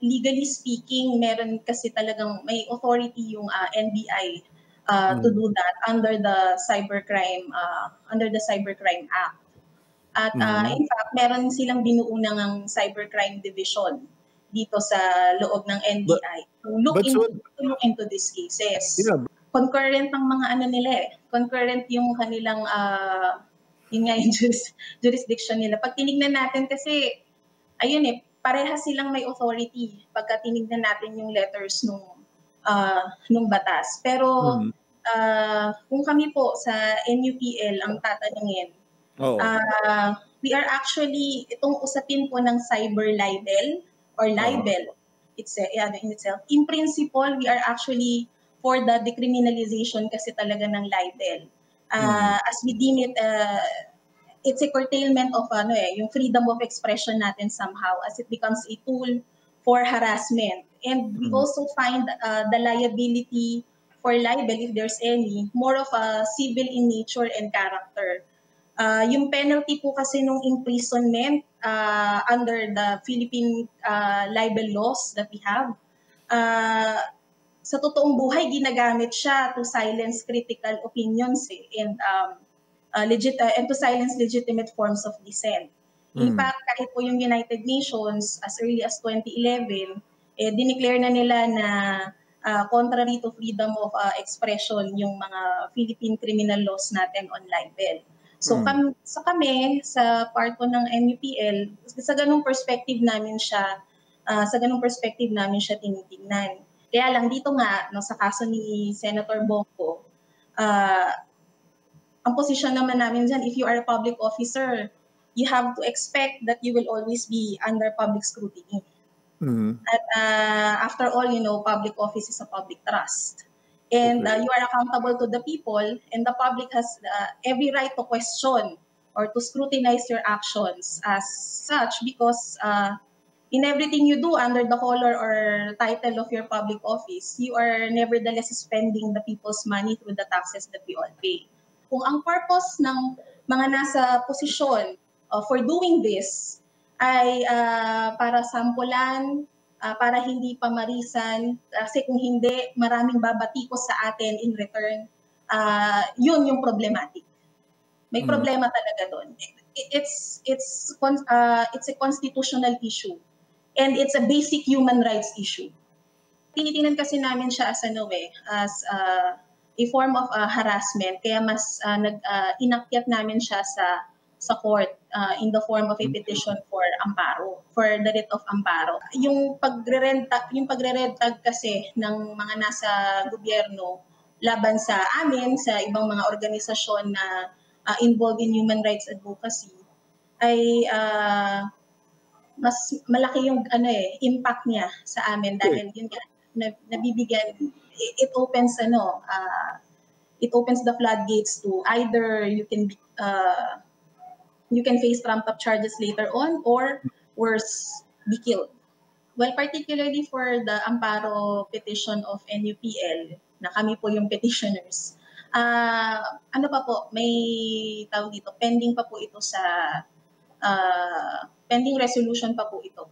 legally speaking, meron kasi talagang may authority yung uh, NBI uh, mm. to do that under the cybercrime uh, under the cybercrime act. At uh, mm. in fact, meron silang binuunang ang cybercrime division dito sa loob ng NBI. To look, but into, so, look into these cases. Yeah. Concurrent ang mga ano nila eh. Concurrent yung kanilang uh, yun nga yung juris, jurisdiction nila. Pag tinignan natin kasi, ayun eh, pareha silang may authority pagka tinignan natin yung letters nung uh, nung batas. Pero mm-hmm. uh, kung kami po sa NUPL ang tatanungin, oh. uh, we are actually, itong usapin po ng cyber libel or libel, oh. it's, yeah, in itself, in principle, we are actually for the decriminalization kasi talaga ng libel. Uh, mm-hmm. As we deem it, uh, it's a curtailment of ano eh, yung freedom of expression natin somehow as it becomes a tool for harassment. And we mm-hmm. also find uh, the liability for libel, if there's any, more of a civil in nature and character. Uh, yung penalty po kasi nung imprisonment uh, under the Philippine uh, libel laws that we have, uh, sa totoong buhay, ginagamit siya to silence critical opinions eh, and um, uh, legit uh, and to silence legitimate forms of dissent. In mm. fact, kahit po yung United Nations as early as 2011, eh, dineclare na nila na uh, contrary to freedom of uh, expression yung mga Philippine criminal laws natin on libel. So mm. kami, sa kami, sa part ko ng NUPL, sa ganung perspective namin siya, uh, sa ganung perspective namin siya tinitingnan. Kaya lang dito nga, no, sa kaso ni Senator Bongo, uh, ang posisyon naman namin dyan, if you are a public officer, you have to expect that you will always be under public scrutiny. Mm-hmm. At uh, after all, you know, public office is a public trust. And okay. uh, you are accountable to the people, and the public has uh, every right to question or to scrutinize your actions as such because uh, in everything you do under the color or title of your public office, you are nevertheless spending the people's money through the taxes that we all pay kung ang purpose ng mga nasa posisyon uh, for doing this ay uh, para sampulan, uh, para hindi pamarisan, kasi kung hindi, maraming babatikos sa atin in return. Uh, yun yung problematic. May mm. problema talaga doon. It's it's uh, it's a constitutional issue and it's a basic human rights issue. Tinitingnan kasi namin siya as ano eh, as uh, a form of uh, harassment. Kaya mas uh, nag uh, inakyat namin siya sa sa court uh, in the form of a petition for amparo for the writ of amparo. Yung pagrerenta yung pagrerentag kasi ng mga nasa gobyerno laban sa amin sa ibang mga organisasyon na uh, involved in human rights advocacy ay uh, mas malaki yung ano eh impact niya sa amin dahil yun nga nabibigyan it opens ano uh, it opens the floodgates to either you can uh, you can face trumped up charges later on or worse be killed. Well particularly for the amparo petition of NUPL na kami po yung petitioners uh, ano pa po may tawag dito pending pa po ito sa uh, pending resolution pa po ito